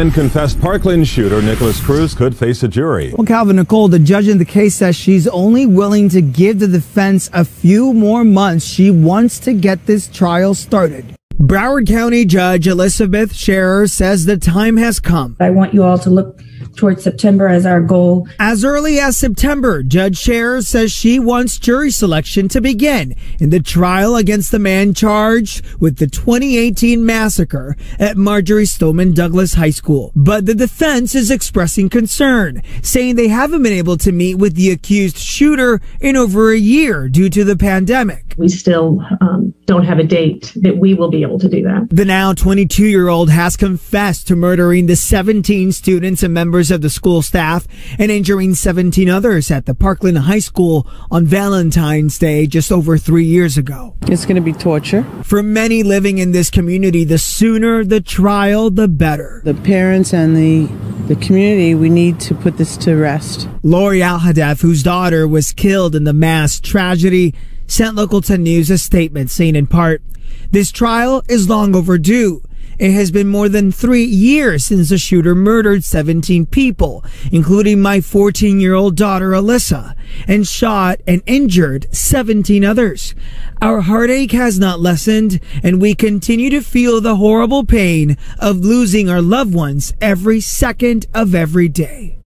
And confessed Parkland shooter Nikolas Cruz could face a jury. Well, Calvin Nicole, the judge in the case says she's only willing to give the defense a few more months. She wants to get this trial started. Broward County Judge Elizabeth Scherer says the time has come. I want you all to look towards September as our goal. As early as September, Judge Scherer says she wants jury selection to begin in the trial against the man charged with the 2018 massacre at Marjory Stoneman Douglas High School. But the defense is expressing concern, saying they haven't been able to meet with the accused shooter in over a year due to the pandemic. We still um, don't have a date that we will be able to do that. The now 22 year old has confessed to murdering the 17 students and members of the school staff and injuring 17 others at the Parkland High School on Valentine's Day just over three years ago. It's going to be torture. For many living in this community, the sooner the trial, the better. The parents and the the community, we need to put this to rest. Lori Alhadeff, whose daughter was killed in the mass tragedy, sent Local 10 News a statement saying in part, this trial is long overdue. It has been more than three years since the shooter murdered 17 people, including my 14 year old daughter Alyssa, and shot and injured 17 others. Our heartache has not lessened, and we continue to feel the horrible pain of losing our loved ones every second of every day.